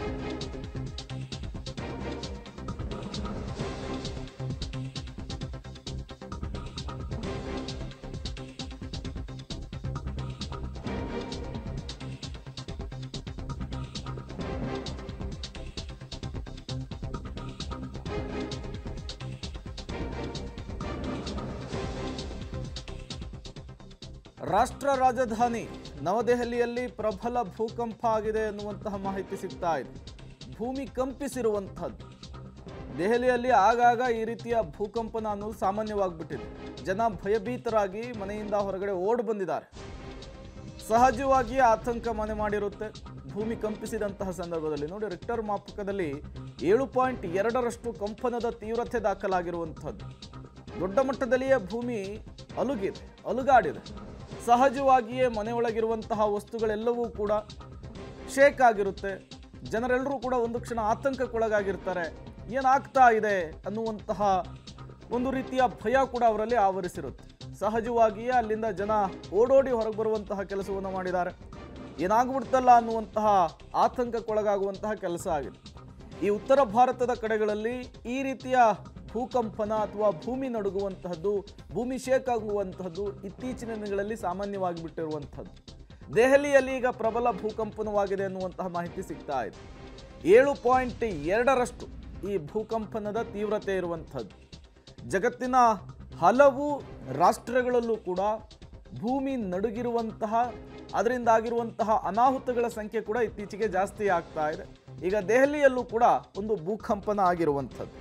Thank you. ರಾಷ್ಟ್ರ ರಾಜಧಾನಿ ನವದೆಹಲಿಯಲ್ಲಿ ಪ್ರಬಲ ಭೂಕಂಪ ಆಗಿದೆ ಎನ್ನುವಂತಹ ಮಾಹಿತಿ ಸಿಗ್ತಾ ಇದೆ. ಭೂಮಿ ಕಂಪಿಸಿರುವಂಥದ್ದು. ದೆಹಲಿಯಲ್ಲಿ ಆಗಾಗ ಈ ರೀತಿಯ ಭೂಕಂಪನ ಅನ್ನೋದು ಸಾಮಾನ್ಯವಾಗ್ಬಿಟ್ಟಿದೆ. ಜನ ಭಯಭೀತರಾಗಿ ಮನೆಯಿಂದ ಹೊರಗಡೆ ಓಡ್ ಬಂದಿದ್ದಾರೆ. ಸಹಜವಾಗಿ ಆತಂಕ ಮನೆ ಮಾಡಿರುತ್ತೆ. ಭೂಮಿ ಕಂಪಿಸಿದಂತಹ ಸಂದರ್ಭದಲ್ಲಿ ನೋಡಿ ರಿಕ್ಟರ್ ಮಾಪಕದಲ್ಲಿ ಏಳು ಪಾಯಿಂಟ್ ಎರಡರಷ್ಟು ಕಂಪನದ ತೀವ್ರತೆ ದಾಖಲಾಗಿರುವಂಥದ್ದು. ದೊಡ್ಡ ಮಟ್ಟದಲ್ಲಿಯೇ ಭೂಮಿ ಅಲುಗಿದೆ, ಅಲುಗಾಡಿದೆ. ಸಹಜವಾಗಿಯೇ ಮನೆಯೊಳಗಿರುವಂತಹ ವಸ್ತುಗಳೆಲ್ಲವೂ ಕೂಡ ಶೇಕ್ ಆಗಿರುತ್ತೆ. ಜನರೆಲ್ಲರೂ ಕೂಡ ಒಂದು ಕ್ಷಣ ಆತಂಕಕ್ಕೊಳಗಾಗಿರ್ತಾರೆ. ಏನಾಗ್ತಾ ಇದೆ ಅನ್ನುವಂತಹ ಒಂದು ರೀತಿಯ ಭಯ ಕೂಡ ಅವರಲ್ಲಿ ಆವರಿಸಿರುತ್ತೆ. ಸಹಜವಾಗಿಯೇ ಅಲ್ಲಿಂದ ಜನ ಓಡೋಡಿ ಹೊರಗೆ ಬರುವಂತಹ ಕೆಲಸವನ್ನು ಮಾಡಿದ್ದಾರೆ. ಏನಾಗ್ಬಿಡ್ತಲ್ಲ ಅನ್ನುವಂತಹ ಆತಂಕಕ್ಕೊಳಗಾಗುವಂತಹ ಕೆಲಸ ಆಗಿದೆ. ಈ ಉತ್ತರ ಭಾರತದ ಕಡೆಗಳಲ್ಲಿ ಈ ರೀತಿಯ ಭೂಕಂಪನ ಅಥವಾ ಭೂಮಿ ನಡುಗುವಂತಹದ್ದು, ಭೂಮಿ ಶೇಕ್ ಆಗುವಂತಹದ್ದು ಇತ್ತೀಚಿನ ದಿನಗಳಲ್ಲಿ ಸಾಮಾನ್ಯವಾಗಿ ಬಿಟ್ಟಿರುವಂಥದ್ದು ದೆಹಲಿಯಲ್ಲಿ ಈಗ ಪ್ರಬಲ ಭೂಕಂಪನವಾಗಿದೆ ಎನ್ನುವಂತಹ ಮಾಹಿತಿ ಸಿಗ್ತಾ ಇದೆ. ಏಳು ಪಾಯಿಂಟ್ ಎರಡರಷ್ಟು ಈ ಭೂಕಂಪನದ ತೀವ್ರತೆ ಇರುವಂಥದ್ದು ಜಗತ್ತಿನ ಹಲವು ರಾಷ್ಟ್ರಗಳಲ್ಲೂ ಕೂಡ ಭೂಮಿ ನಡುಗಿರುವಂತಹ, ಅದರಿಂದಾಗಿರುವಂತಹ ಅನಾಹುತಗಳ ಸಂಖ್ಯೆ ಕೂಡ ಇತ್ತೀಚೆಗೆ ಜಾಸ್ತಿ ಆಗ್ತಾ ಇದೆ. ಈಗ ದೆಹಲಿಯಲ್ಲೂ ಕೂಡ ಒಂದು ಭೂಕಂಪನ ಆಗಿರುವಂಥದ್ದು